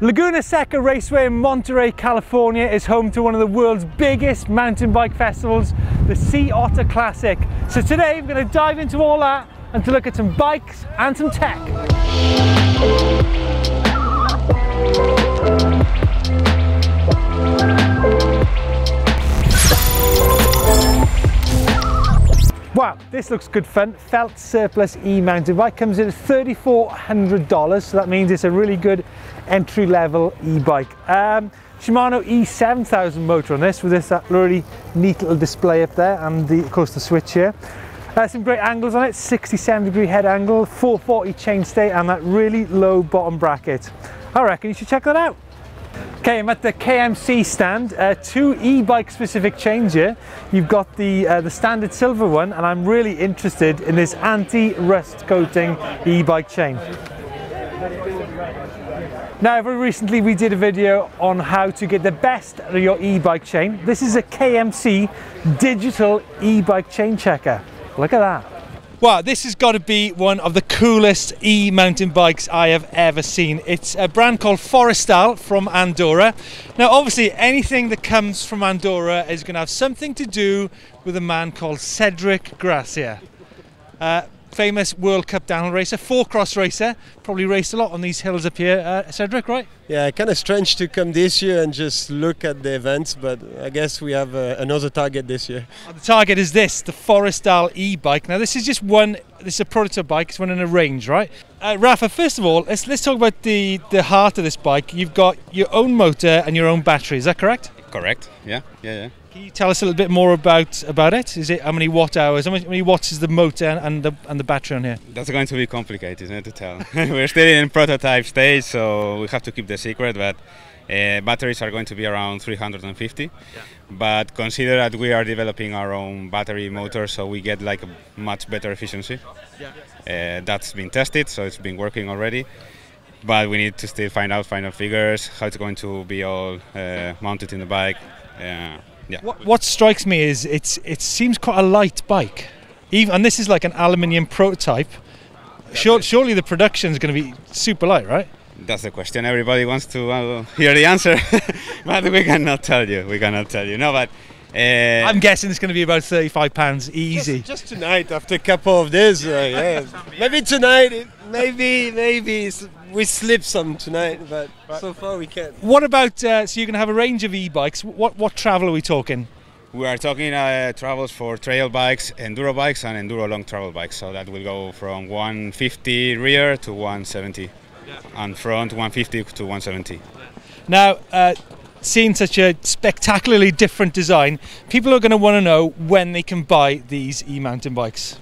Laguna Seca Raceway in Monterey, California is home to one of the world's biggest mountain bike festivals, the Sea Otter Classic. So today we're going to dive into all that and to look at some bikes and some tech. Wow, this looks good fun. Felt Surplus E mountain bike comes in at $3,400, so that means it's a really good entry-level e-bike. Um, Shimano E7000 motor on this with this that really neat little display up there and the, of course the switch here. Uh, some great angles on it, 67 degree head angle, 440 chainstay and that really low bottom bracket. I reckon you should check that out. Okay, I'm at the KMC stand, uh, two e-bike specific chains here. You've got the, uh, the standard silver one and I'm really interested in this anti-rust coating e-bike chain. Now, very recently we did a video on how to get the best of your e-bike chain. This is a KMC digital e-bike chain checker. Look at that. Wow, this has got to be one of the coolest e-mountain bikes I have ever seen. It's a brand called Forestal from Andorra. Now, obviously, anything that comes from Andorra is going to have something to do with a man called Cedric Gracia. Uh, famous World Cup downhill racer, four cross racer, probably raced a lot on these hills up here. Uh, Cedric, right? Yeah, kind of strange to come this year and just look at the events, but I guess we have uh, another target this year. Uh, the target is this, the Forestal e-bike. Now this is just one, this is a prototype bike, it's one in a range, right? Uh, Rafa, first of all, let's, let's talk about the, the heart of this bike. You've got your own motor and your own battery, is that correct? Correct, yeah, yeah, yeah. Can you tell us a little bit more about about it? Is it how many watt hours? How many, watts is the motor and the and the battery on here? That's going to be complicated, isn't it, to tell? We're still in prototype stage, so we have to keep the secret. But uh, batteries are going to be around 350. Yeah. But consider that we are developing our own battery motor, so we get like a much better efficiency. Yeah. Uh, that's been tested, so it's been working already. But we need to still find out final figures, how it's going to be all uh, mounted in the bike. Yeah. What, what strikes me is it's it seems quite a light bike, even and this is like an aluminium prototype. Sure, surely the production is going to be super light, right? That's the question. Everybody wants to uh, hear the answer, but we cannot tell you. We cannot tell you. No, but uh, I'm guessing it's going to be about 35 pounds easy. Just, just, tonight, after a couple of days, uh, yeah. maybe tonight, maybe maybe we slip some tonight, but right. so far we can't. What about? Uh, so you're going to have a range of e-bikes. What what travel are we talking? We are talking uh, travels for trail bikes, enduro bikes, and enduro long travel bikes. So that will go from 150 rear to 170, yeah. and front 150 to 170. Now. Seeing such a spectacularly different design, people are going to want to know when they can buy these e-mountain bikes.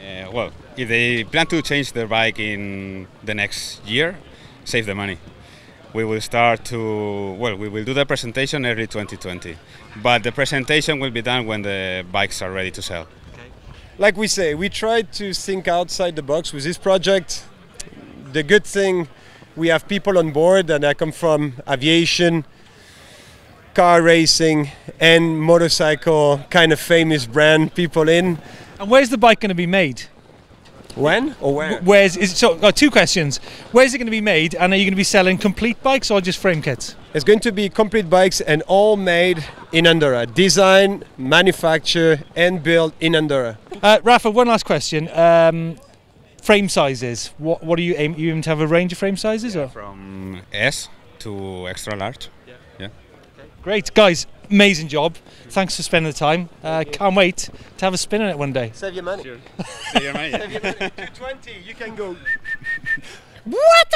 Uh, well, if they plan to change their bike in the next year, save the money. We will start to, well, we will do the presentation early 2020, but the presentation will be done when the bikes are ready to sell. Like we say, we tried to think outside the box with this project. The good thing, we have people on board and I come from aviation, car racing and motorcycle kind of famous brand people in. And where's the bike going to be made? When or where? Where's is so? Got two questions. Where's it going to be made, and are you going to be selling complete bikes or just frame kits? It's going to be complete bikes and all made in Andorra. Design, manufacture, and built in Andorra. Uh, Rafa, one last question. Um, frame sizes. What what do you aim? You aim to have a range of frame sizes, yeah, or from S to extra large. Great, guys. Amazing job. Thanks for spending the time. Uh, can't wait to have a spin on it one day. Save your money. Sure. Save your money. Save your money. 220, you can go. What?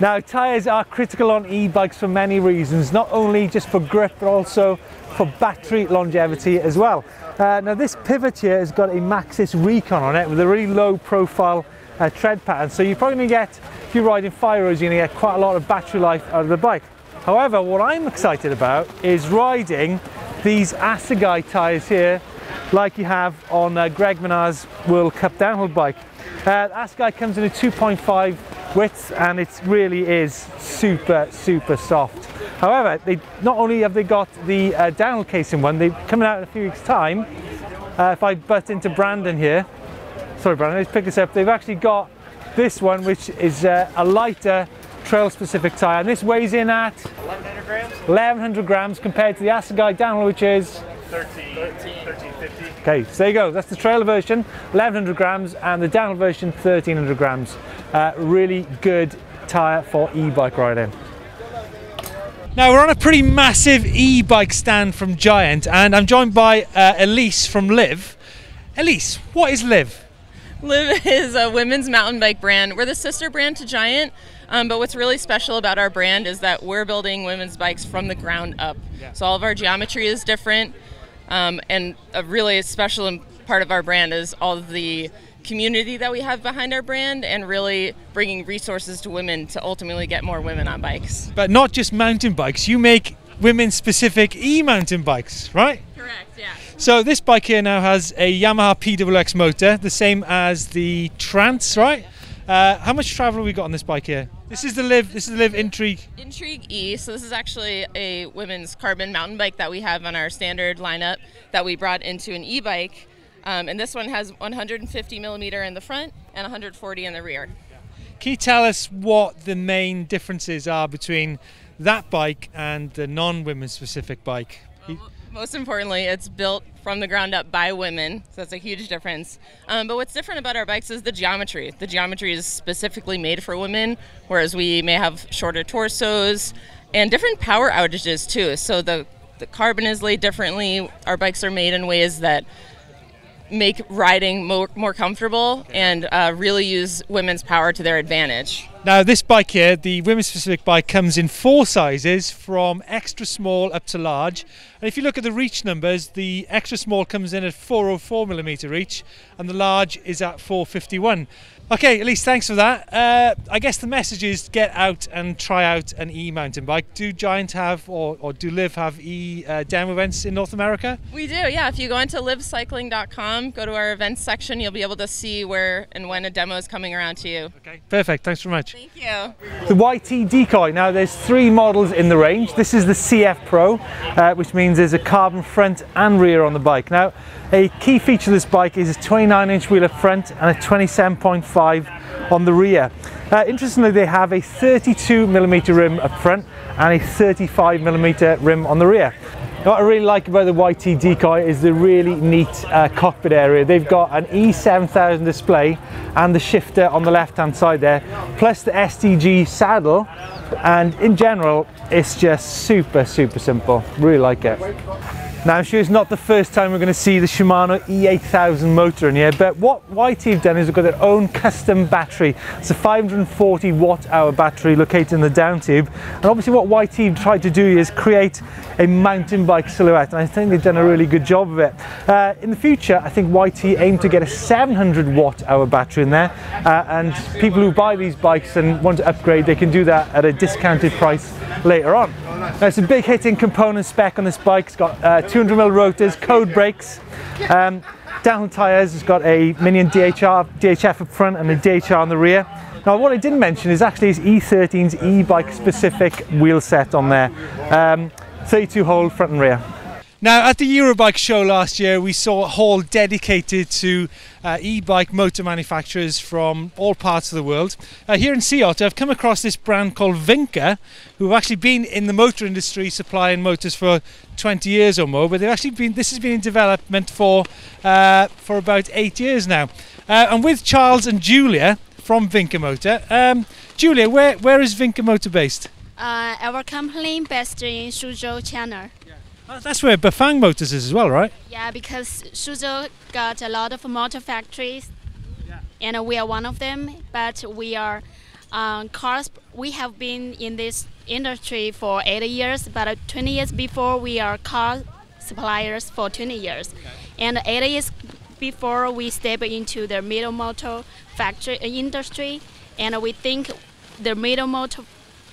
Now, tyres are critical on e-bikes for many reasons, not only just for grip, but also for battery longevity as well. Uh, now, this pivot here has got a Maxxis Recon on it with a really low profile uh, tread pattern. So you're probably going to get, if you're riding fire roads, you're going to get quite a lot of battery life out of the bike. However, what I'm excited about is riding these Assegai tyres here like you have on uh, Greg Minnaar's World Cup downhill bike. Uh, Assegai comes in a 2.5 width and it really is super, super soft. However, they not only have they got the uh, downhill casing one, they're coming out in a few weeks' time. Uh, if I butt into Brandon here, sorry Brandon, let's pick this up. They've actually got this one, which is uh, a lighter trail specific tyre. And this weighs in at 1100 grams? 1100 grams compared to the Assegai downhill, which is 13, 1350. Okay, so there you go. That's the trailer version, 1100 grams, and the downhill version, 1300 grams. Uh, really good tyre for e-bike riding. Now we're on a pretty massive e-bike stand from Giant, and I'm joined by uh, Elise from Liv. Elise, what is Liv? Liv is a women's mountain bike brand. We're the sister brand to Giant, um, but what's really special about our brand is that we're building women's bikes from the ground up. Yeah. So all of our geometry is different, um, and a really special part of our brand is all of the community that we have behind our brand and really bringing resources to women to ultimately get more women on bikes. But not just mountain bikes, you make women specific e mountain bikes, right? Correct, yeah. So this bike here now has a Yamaha PWX motor, the same as the Trance, right? Uh, how much travel have we got on this bike here? This is the Liv. This is the Liv Intrigue. Intrigue E. So this is actually a women's carbon mountain bike that we have on our standard lineup that we brought into an e-bike. Um, and this one has 150 millimeter in the front and 140 in the rear. Can you tell us what the main differences are between that bike and the non-women specific bike? Most importantly, it's built from the ground up by women, so that's a huge difference. Um, but what's different about our bikes is the geometry. The geometry is specifically made for women, whereas we may have shorter torsos and different power outages too. So the the carbon is laid differently. Our bikes are made in ways that make riding more, more comfortable and uh, really use women's power to their advantage. Now this bike here, the women's specific bike, comes in four sizes from extra small up to large. And if you look at the reach numbers, the extra small comes in at 404 millimeter reach, and the large is at 451. Okay, Elise, thanks for that. Uh, I guess the message is get out and try out an e mountain bike. Do Giant have, or, or do Liv have e uh, demo events in North America? We do, yeah. If you go into livcycling.com, go to our events section, you'll be able to see where and when a demo is coming around to you. Okay, perfect. Thanks very much. Thank you. The YT Decoy. Now, there's three models in the range. This is the CF Pro, uh, which means there's a carbon front and rear on the bike. Now, a key feature of this bike is a 29 inch wheel up front and a 27.5 on the rear. Uh, interestingly, they have a 32 millimeter rim up front and a 35 millimeter rim on the rear. What I really like about the YT Decoy is the really neat uh, cockpit area. They've got an E7000 display and the shifter on the left hand side there, plus the SDG saddle. And in general, it's just super, super simple. Really like it. Now, I'm sure it's not the first time we're going to see the Shimano E8000 motor in here, but what YT have done is they've got their own custom battery. It's a 540 watt hour battery located in the down tube. And obviously what YT tried to do is create a mountain bike silhouette, and I think they've done a really good job of it. Uh, in the future, I think YT aim to get a 700 watt hour battery in there, uh, and people who buy these bikes and want to upgrade, they can do that at a discounted price later on. Now, it's a big hitting component spec on this bike. It's got uh, 200 mm rotors, code brakes, um, downhill tyres. It's got a Minion DHR, DHF up front and a DHR on the rear. Now, what I didn't mention is actually his E13's e-bike specific wheel set on there. Um, 32 hole front and rear. Now, at the Eurobike show last year, we saw a hall dedicated to uh, e-bike motor manufacturers from all parts of the world. Uh, here in Sea Otter, I've come across this brand called Vinca, who have actually been in the motor industry supplying motors for 20 years or more. But they've actually been this has been in development for uh, for about eight years now. Uh, and with Charles and Julia from Vinca Motor, um, Julia, where where is Vinca Motor based? Uh, our company based in Suzhou, China. Uh, That's where Bafang Motors is as well, right? Yeah, because Suzhou got a lot of motor factories, and we are one of them. But we are um, cars. We have been in this industry for eight years, but uh, 20 years before we are car suppliers for 20 years, and eight years before we step into the middle motor factory uh, industry, and we think the middle motor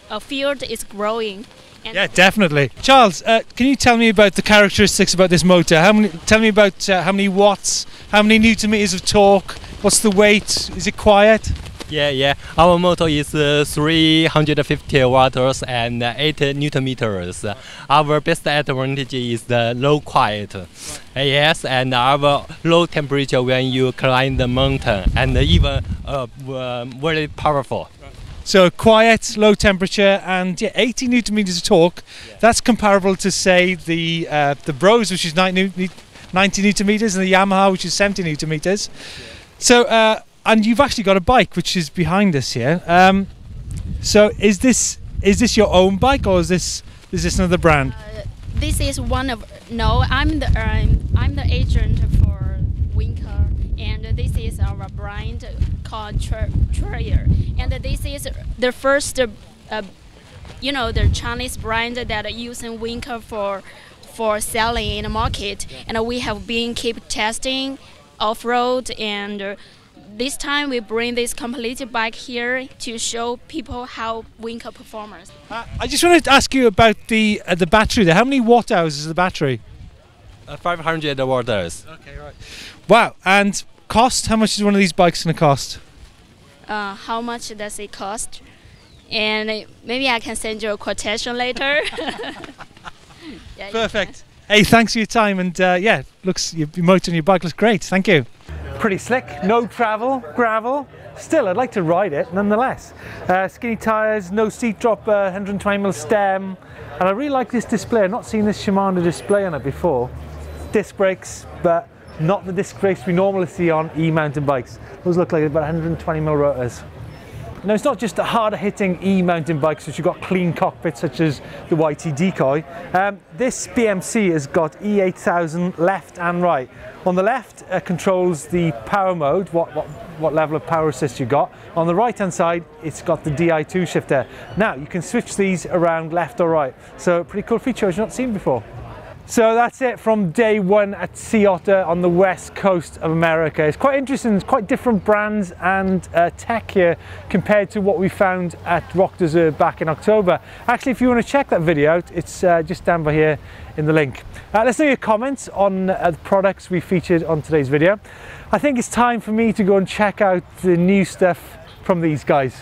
uh, field is growing. And Yeah, definitely. Charles, uh, can you tell me about the characteristics about this motor? How many? Tell me about uh, how many watts, how many newton meters of torque. What's the weight? Is it quiet? Yeah, yeah. Our motor is uh, 350 watts and uh, 8 newton meters. Our best advantage is the low quiet. Uh, yes, and our low temperature when you climb the mountain, and even uh, w- very powerful. So quiet, low temperature, and yeah, 80 newton meters of torque. That's comparable to say the uh, the Brose, which is 90, 90 newton meters, and the Yamaha, which is 70 newton meters. So, uh, and you've actually got a bike which is behind us here. Um, so, is this is this your own bike, or is this is this another brand? This is one of no. I'm the um, I'm the agent for Winker, and this is our brand called Tra- Trayer, and this is the first, uh, you know, the Chinese brand that are using Winker for for selling in the market, and we have been keep testing off road and. Uh, this time we bring this complete bike here to show people how Winker performs. Uh, I just wanted to ask you about the uh, the battery. There, how many watt hours is the battery? Uh, 500 hours. Okay, right. Wow, and cost? How much is one of these bikes going to cost? uh, how much does it cost? And maybe I can send you a quotation later. Yeah, Perfect. Hey, thanks for your time, and uh, yeah, looks your, your motor and your bike looks great. Thank you. Pretty slick, no travel, gravel. Still, I'd like to ride it nonetheless. Uh, skinny tyres, no seat drop, uh, 120mm stem, and I really like this display. I've not seen this Shimano display on it before. Disc brakes, but not the disc we normally see on e-mountain bikes. Those look like about 120mm rotors. Now it's not just the harder hitting E-mountain bikes which have got clean cockpits such as the YT Decoy. Um, this BMC has got E8000 left and right. On the left uh, controls the power mode, what, what, what level of power assist you got. On the right hand side it's got the DI2 shifter. Now you can switch these around left or right. So pretty cool feature I've not seen before. So that's it from day one at Sea Otter on the west coast of America. It's quite interesting, it's quite different brands and uh, tech here compared to what we found at Roc d'Azur back in October. Actually, if you want to check that video out, it's uh, just down by here in the link. Uh, let's know your comments on uh, the products we featured on today's video. I think it's time for me to go and check out the new stuff from these guys.